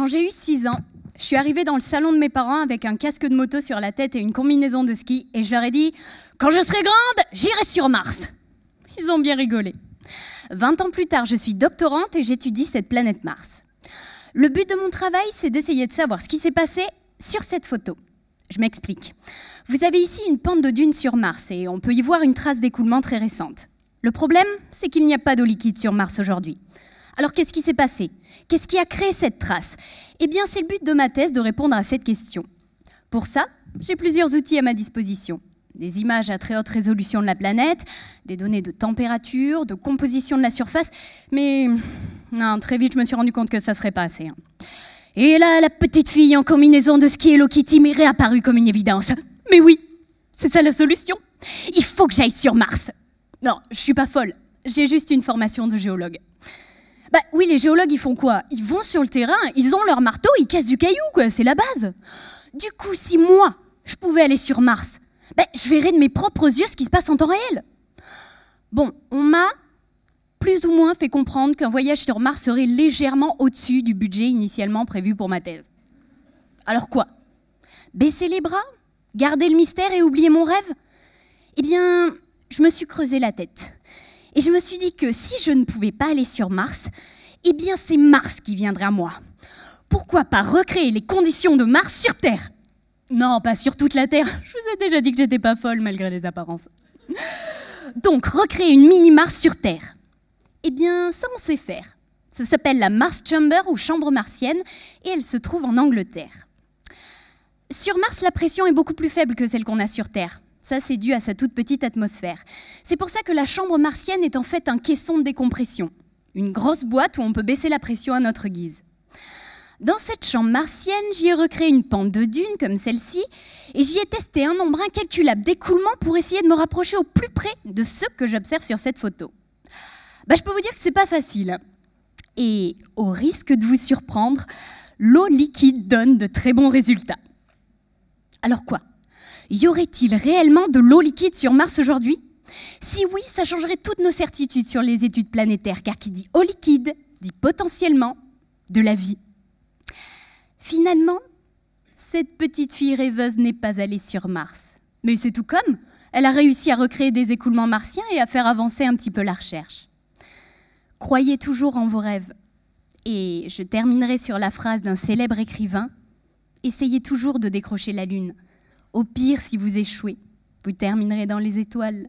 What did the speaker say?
Quand j'ai eu 6 ans, je suis arrivée dans le salon de mes parents avec un casque de moto sur la tête et une combinaison de ski et je leur ai dit Quand je serai grande, j'irai sur Mars. Ils ont bien rigolé. 20 ans plus tard, je suis doctorante et j'étudie cette planète Mars. Le but de mon travail, c'est d'essayer de savoir ce qui s'est passé sur cette photo. Je m'explique. Vous avez ici une pente de dune sur Mars et on peut y voir une trace d'écoulement très récente. Le problème, c'est qu'il n'y a pas d'eau liquide sur Mars aujourd'hui. Alors qu'est-ce qui s'est passé? Qu'est-ce qui a créé cette trace? Eh bien, c'est le but de ma thèse de répondre à cette question. Pour ça, j'ai plusieurs outils à ma disposition. Des images à très haute résolution de la planète, des données de température, de composition de la surface, mais non, très vite je me suis rendu compte que ça serait pas assez. Hein. Et là, la petite fille en combinaison de ski Hello Kitty m'est réapparue comme une évidence. Mais oui, c'est ça la solution. Il faut que j'aille sur Mars. Non, je suis pas folle. J'ai juste une formation de géologue. Bah oui, les géologues, ils font quoi? Ils vont sur le terrain, ils ont leur marteau, ils cassent du caillou, quoi. C'est la base. Du coup, si moi, je pouvais aller sur Mars, bah, je verrais de mes propres yeux ce qui se passe en temps réel. Bon, on m'a plus ou moins fait comprendre qu'un voyage sur Mars serait légèrement au-dessus du budget initialement prévu pour ma thèse. Alors quoi? Baisser les bras? Garder le mystère et oublier mon rêve? Eh bien, je me suis creusé la tête. Et je me suis dit que si je ne pouvais pas aller sur Mars, eh bien c'est Mars qui viendrait à moi. Pourquoi pas recréer les conditions de Mars sur Terre? Non, pas sur toute la Terre. Je vous ai déjà dit que j'étais pas folle malgré les apparences. Donc, recréer une mini-Mars sur Terre. Eh bien, ça on sait faire. Ça s'appelle la Mars Chamber ou chambre martienne et elle se trouve en Angleterre. Sur Mars, la pression est beaucoup plus faible que celle qu'on a sur Terre. Ça, c'est dû à sa toute petite atmosphère. C'est pour ça que la chambre martienne est en fait un caisson de décompression, une grosse boîte où on peut baisser la pression à notre guise. Dans cette chambre martienne, j'y ai recréé une pente de dune comme celle-ci et j'y ai testé un nombre incalculable d'écoulements pour essayer de me rapprocher au plus près de ce que j'observe sur cette photo. Bah, je peux vous dire que c'est pas facile. Et au risque de vous surprendre, l'eau liquide donne de très bons résultats. Alors quoi? Y aurait-il réellement de l'eau liquide sur Mars aujourd'hui? Si oui, ça changerait toutes nos certitudes sur les études planétaires, car qui dit eau liquide dit potentiellement de la vie. Finalement, cette petite fille rêveuse n'est pas allée sur Mars. Mais c'est tout comme. Elle a réussi à recréer des écoulements martiens et à faire avancer un petit peu la recherche. Croyez toujours en vos rêves. Et je terminerai sur la phrase d'un célèbre écrivain. Essayez toujours de décrocher la Lune. Au pire, si vous échouez, vous terminerez dans les étoiles.